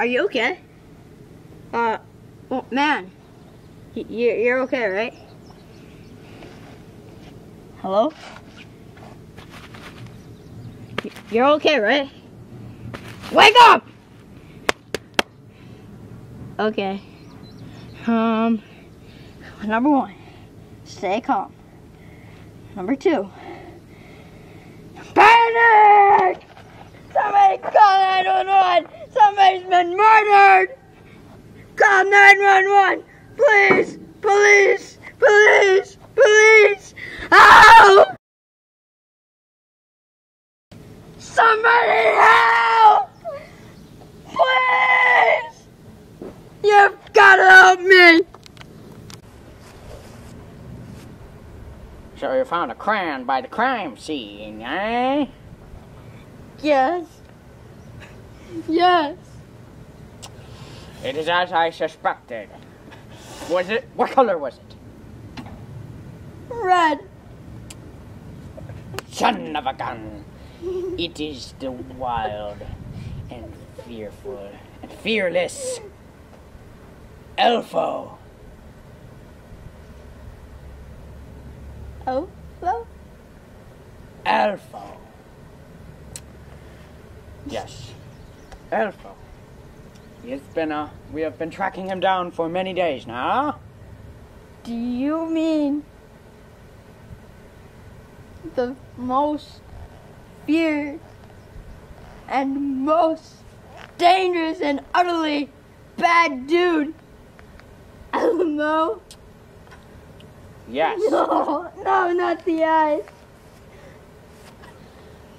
Are you okay? Uh, well, man, y- you're, okay, right? Hello? You're okay, right? Wake up! Okay. Um, number one, stay calm. Number two, panic! Somebody call 911! Somebody's been murdered! Call 911! Please! Police! Police! Police! Help! Somebody help! Please! You've gotta help me! So you found a crayon by the crime scene, eh? Yes. Yes. It is as I suspected. Was it? What color was it? Red. Son of a gun! It is the wild and fearful and fearless Elfo. Oh, well. Elfo. Yes, Elfo. It's been a. We have been tracking him down for many days now. Do you mean the most feared and most dangerous and utterly bad dude? Elmo? Yes. No, no, not the eyes.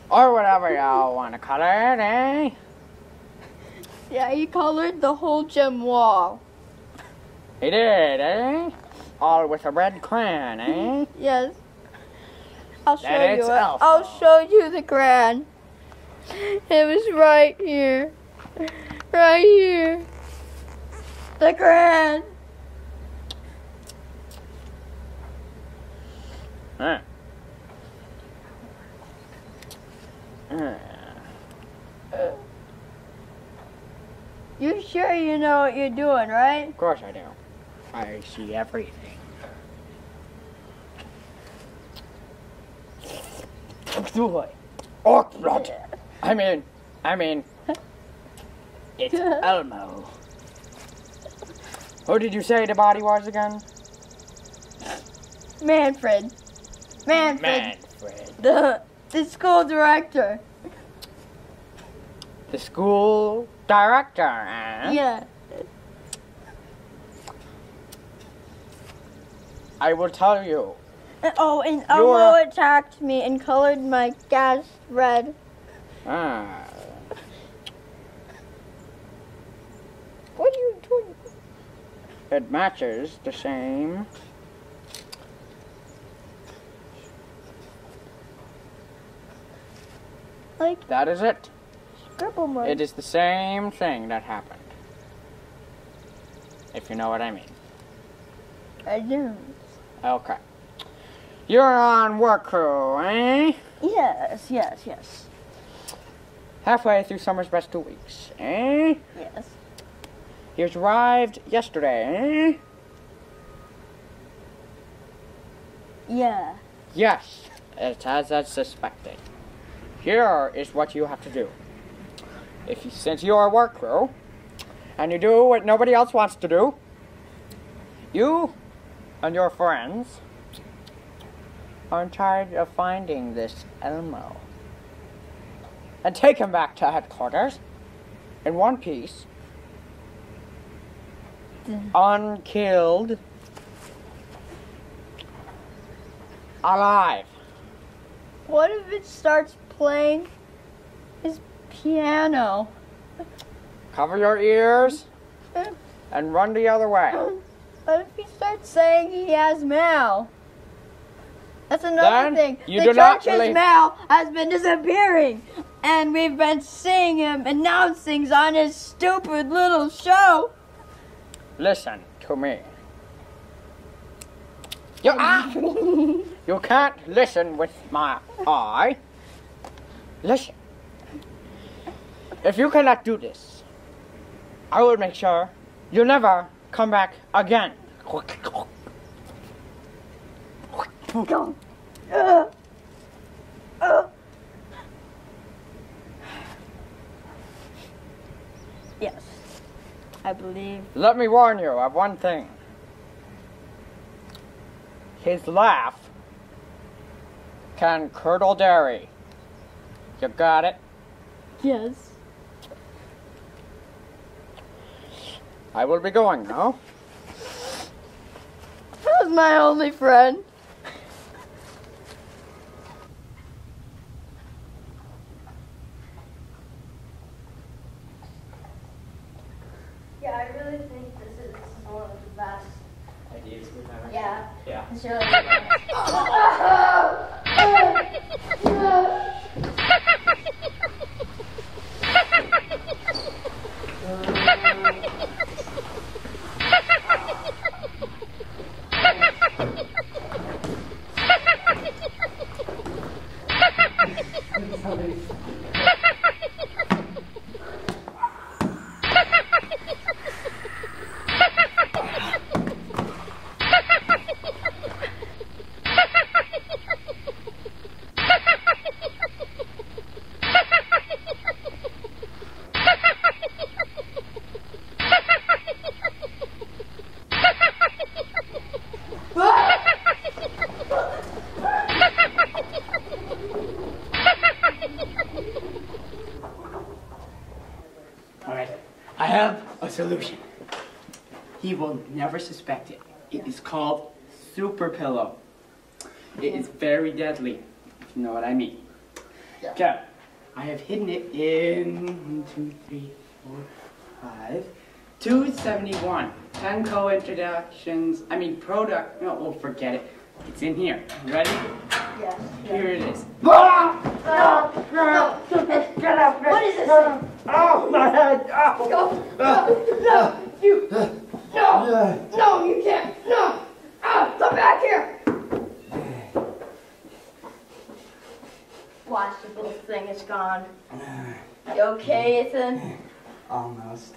Or whatever y'all want to call it, eh? Yeah, he colored the whole gym wall. He did, eh? All with a red crayon, eh? Yes. I'll show Then you it. I'll show you the crayon. It was right here. Right here. The crayon. Huh. Huh. You sure you know what you're doing, right? Of course I do. I see everything. Orc blood. Oh, I mean, I mean, it's Elmo. Who did you say the body was again? Manfred. Manfred. Manfred. The, the school director. The school director, eh? Yeah. I will tell you. Oh, and You're- Elmo attacked me and colored my gas red. Ah. What are you doing? It matches the same. Like That is it. It is the same thing that happened. If you know what I mean. I do. Okay. You're on work crew, eh? Yes, yes, yes, Halfway through summer's best two weeks, eh? yes. He arrived yesterday, eh? Yeah. Yes, it's as I suspected. Here is what you have to do. If you, since you are a work crew, and you do what nobody else wants to do, you and your friends are in charge of finding this Elmo. And take him back to headquarters in one piece, mm-hmm. unkilled, alive. What if it starts playing his piano? Cover your ears and run the other way. What if he starts saying he has mail? That's another Then thing. you the do not church's believe- mail has been disappearing. And we've been seeing him announcings on his stupid little show. Listen to me. You, ah! you can't listen with my eye. Listen. If you cannot do this, I will make sure you never come back again. Yes. I believe. Let me warn you of one thing. His laugh can curdle dairy. You got it? Yes. I will be going now. That was my only friend. Yeah, I really think this is one of the best. Ideas we've ever Yeah. Yeah. It's really good. All right, I have a solution. He will never suspect it. It is called Super Pillow. It is very deadly, if you know what I mean. Okay, I have hidden it in one, two, three, four, five, 271. 10 co-introductions, I mean product, no, oh, forget it. It's in here. Ready? Yes. Here it is. Ah! Ah! Ah! No! No! Get out! What is this thing? Oh, my head! Oh. Go! No! No! You! Uh, uh, no! Uh, no, you can't! No! Ah! Come back here! Watch the little thing is gone. You okay, Ethan? Almost.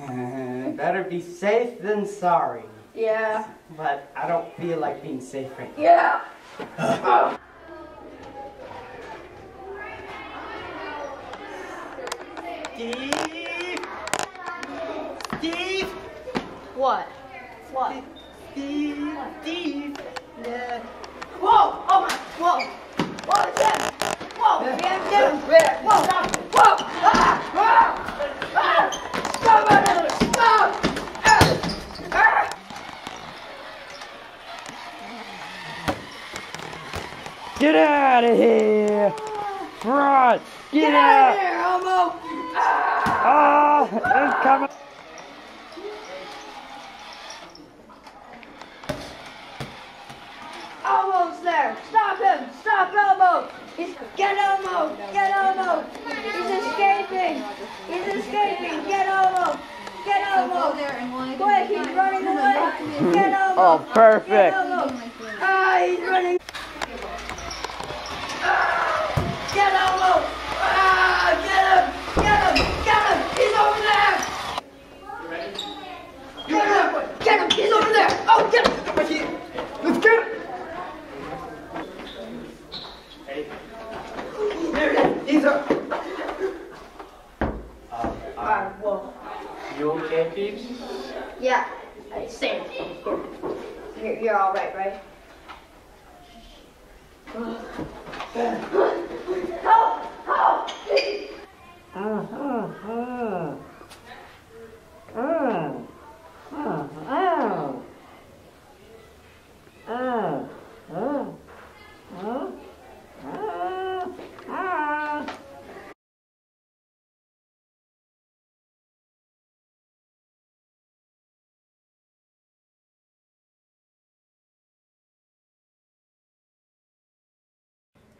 Uh, better be safe than sorry. Yeah. But I don't feel like being safe right now. Yeah. Oh. Steve! Steve! What? What? Steve! Steve! Yeah. Whoa! Oh my! Whoa! Whoa! It's him! Whoa! We have him! Whoa! Whoa! Ah! Ah! Ah! Stop it! Stop! Ah! Ah! Get out of here! Run! Get, Get out of here, Elmo! Ah! Ah! It's coming! Elmo's there! Stop him! Stop Elmo! He's get Elmo! Get Elmo! He's escaping! He's escaping! Get Elmo! Get Elmo! Quick! He's running away! Get Elmo! Oh, Get perfect! Elmo! Ah! He's running! Ah! Get Elmo! Ah! Get him! Get him! Get him! He's over there! Get him! Get him! He's over there! Oh, get him! Let's get it! There it is! He's up! Alright, whoa. You okay, Pete? Yeah, I same. You're, you're all right, right? Help! Help!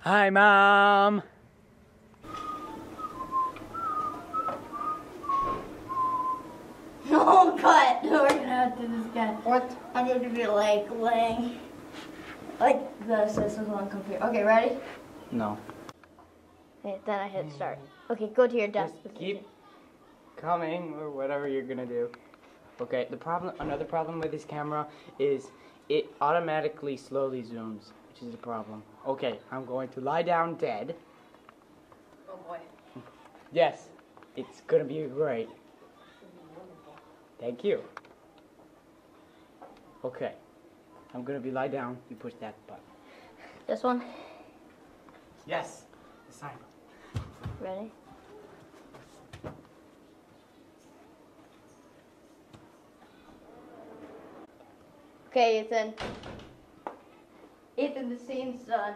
Hi, Mom! No, cut! We're gonna have to do this again. What? I need to be like laying like this. This is one computer. Okay, ready? No. Okay, then I hit start. Okay, go to your desk. Just Keep Coming, or whatever you're gonna do. Okay, the problem, another problem with this camera is it automatically slowly zooms, which is a problem. Okay, I'm going to lie down dead. Oh boy. Yes, it's gonna be great. Thank you. Okay, I'm gonna be lie down. You push that button. This one. Yes, the sign. Ready? Okay, Ethan. Ethan, the scene's done.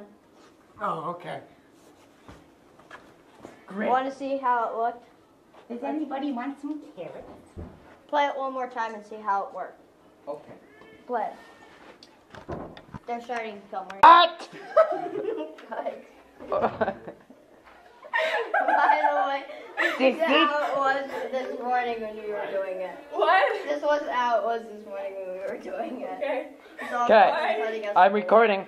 Oh, okay. Great. Want to see how it looked? Does anybody want some carrots? Play it one more time and see how it worked. Okay. Play. it. They're starting to film right What? Cut. By the way, this is how it was this morning when we were doing it. What? This wasn't how it was this morning when we were doing it. Okay. Okay, I'm off. recording.